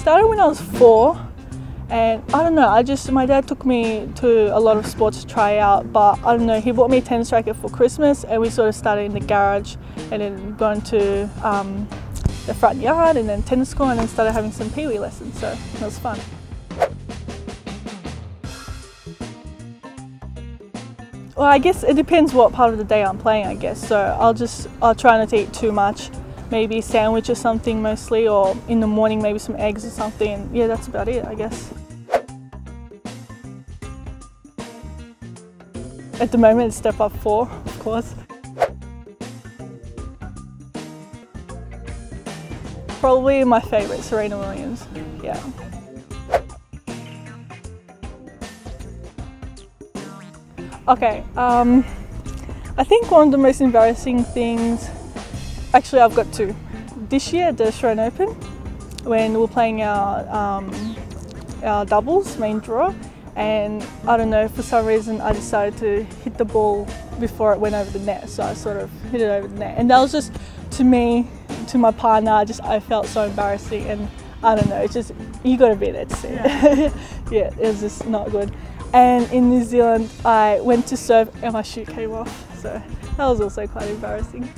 started when I was four and I don't know, I just, my dad took me to a lot of sports to try out, but I don't know, he bought me a tennis racket for Christmas and we sort of started in the garage and then gone to um, the front yard and then tennis school and then started having some pee wee lessons, so it was fun. Well, I guess it depends what part of the day I'm playing, I guess. So I'll just, I'll try not to eat too much. Maybe a sandwich or something mostly, or in the morning maybe some eggs or something. Yeah, that's about it, I guess. At the moment, it's step up four, of course. Probably my favourite, Serena Williams. Yeah. Okay, um, I think one of the most embarrassing things, actually I've got two. This year at the Australian Open, when we were playing our, um, our doubles, main draw, and I don't know, for some reason I decided to hit the ball before it went over the net, so I sort of hit it over the net. And that was just, to me, to my partner, I just, I felt so embarrassing and I don't know, it's just, you gotta be there to see it. yeah, it was just not good. And in New Zealand, I went to serve and my shoe came off. So that was also quite embarrassing.